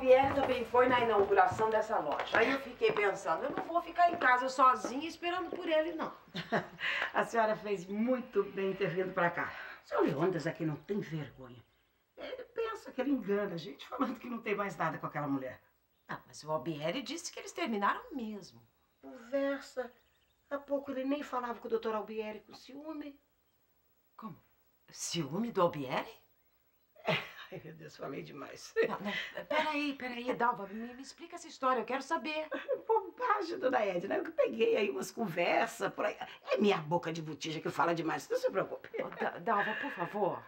Albieri também foi na inauguração dessa loja. Aí eu fiquei pensando, eu não vou ficar em casa sozinha esperando por ele, não. a senhora fez muito bem ter vindo pra cá. O senhor Leônidas aqui não tem vergonha. Ele pensa que ele engana a gente falando que não tem mais nada com aquela mulher. Ah, mas o Albieri disse que eles terminaram mesmo. Conversa. Há pouco ele nem falava com o doutor Albieri com ciúme. Como? Ciúme do Albieri? Ai, meu Deus, falei demais. Não, não, peraí, peraí, Dalva, me, me, explica essa história, eu quero saber. Bobagem, dona Edna, eu que peguei aí umas conversas por aí. É minha boca de botija que fala demais, não se preocupe. Oh, Dalva, por favor.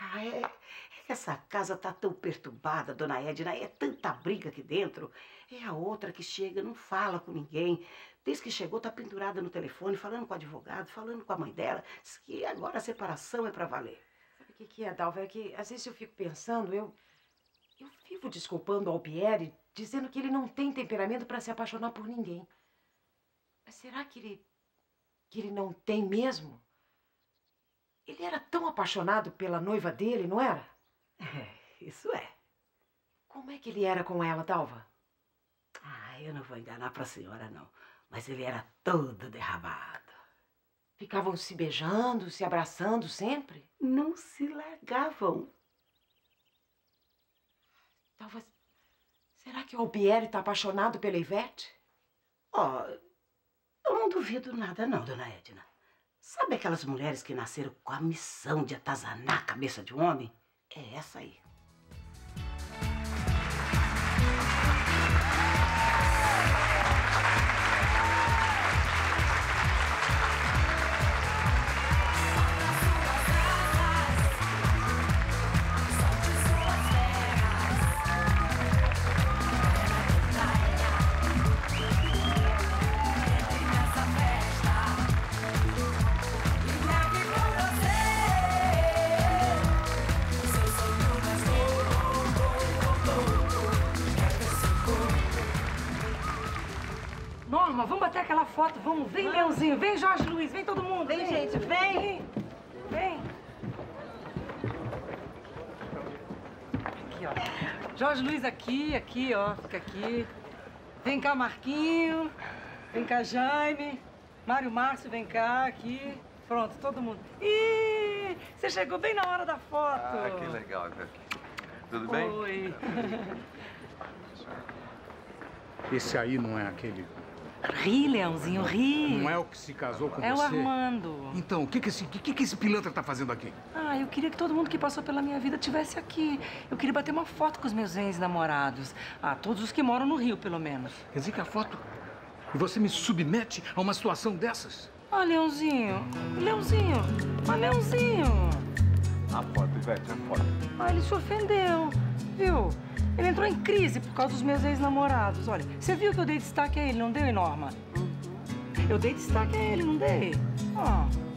Ah, é, é, que essa casa tá tão perturbada, dona Edna, é tanta briga aqui dentro. É a outra que chega, não fala com ninguém. Desde que chegou, tá pendurada no telefone, falando com o advogado, falando com a mãe dela. Diz que agora a separação é para valer. Que, que é, Dalva? É que às vezes eu fico pensando, eu. Eu vivo desculpando o Albieri, dizendo que ele não tem temperamento para se apaixonar por ninguém. Mas será que ele. que ele não tem mesmo? Ele era tão apaixonado pela noiva dele, não era? É, isso é. Como é que ele era com ela, Dalva? Ah, eu não vou enganar pra senhora, não. Mas ele era todo derramado. Ficavam se beijando, se abraçando sempre? Não se largavam. Dalva, será que o Albieri tá apaixonado pela Ivete? Ó, oh, eu não duvido nada não, dona Edna. Sabe aquelas mulheres que nasceram com a missão de atazanar a cabeça de um homem? É essa aí. Foto, vamos. Vem, Leãozinho, vem, Jorge Luiz, vem todo mundo. Vem, vem. gente, vem. Vem. Aqui, ó. Jorge Luiz aqui, aqui, ó, fica aqui. Vem cá, Marquinho. Vem cá, Jaime. Mário Márcio, vem cá, aqui. Pronto, todo mundo. Ih, você chegou bem na hora da foto. Ah, que legal. Tudo bem? Oi. Esse aí não é aquele Ri, Leãozinho, ri. Não é o que se casou com é você? É o Armando. Então, o que que esse, que que esse pilantra tá fazendo aqui? Ah, eu queria que todo mundo que passou pela minha vida tivesse aqui. Eu queria bater uma foto com os meus ex-namorados. Ah, todos os que moram no Rio, pelo menos. Quer dizer que a foto... E você me submete a uma situação dessas? Ah, Leãozinho. Leãozinho. Ah, Leãozinho. A foto, Ivete, a foto. Ah, ele se ofendeu, viu? Ele entrou em crise por causa dos meus ex-namorados. Olha, você viu que eu dei destaque a ele, não deu, Norma? Eu dei destaque a ele, não dei? Ó. Oh.